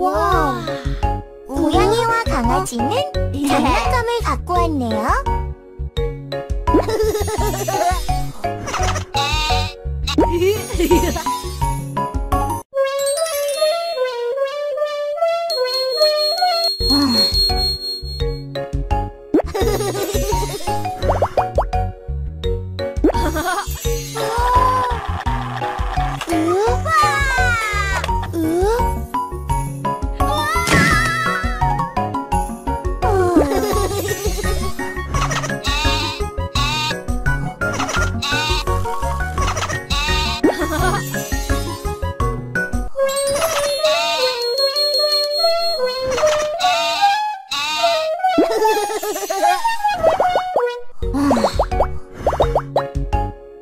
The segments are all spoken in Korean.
와. 고양이와 강아지는 어? 장난감을 갖고 왔네요.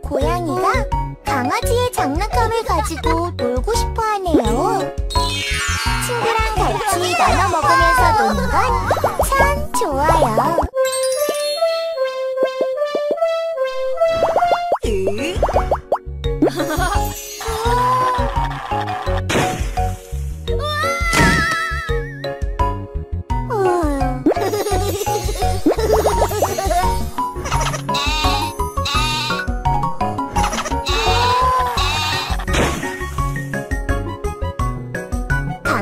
고양이가 강아지의 장난감을 가지고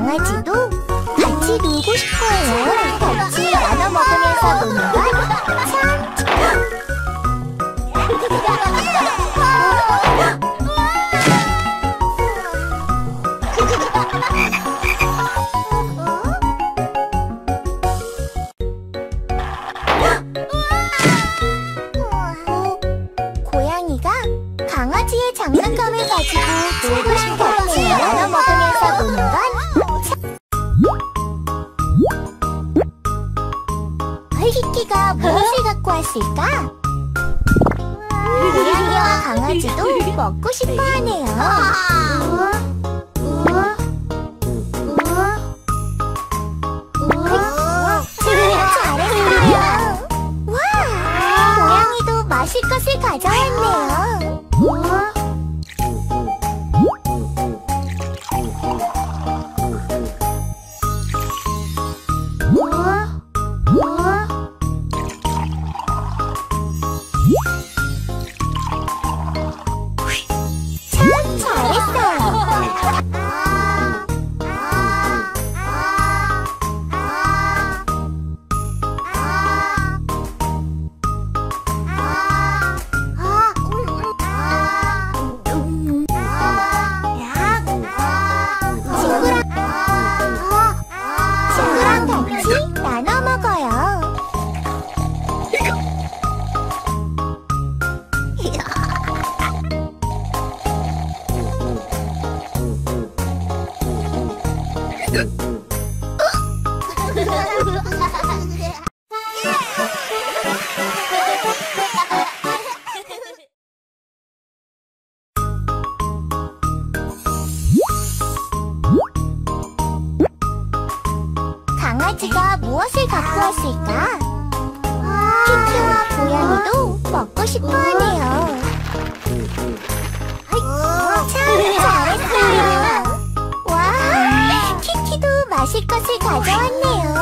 강아지도 같이 놀고 싶어요. 같이 나눠 먹으면서 노는 건참 고양이와 강아지도 먹고 싶어 하네요. 잘했어요. 강아지가 무엇을 갖고 왔을까? 키키와 고양이도 먹고 싶어 하네요. 참 잘했어요. 와, 키키도 마실 것을 가져왔네요.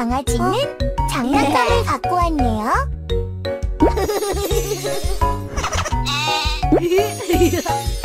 강아지는 장난감을 갖고 왔네요.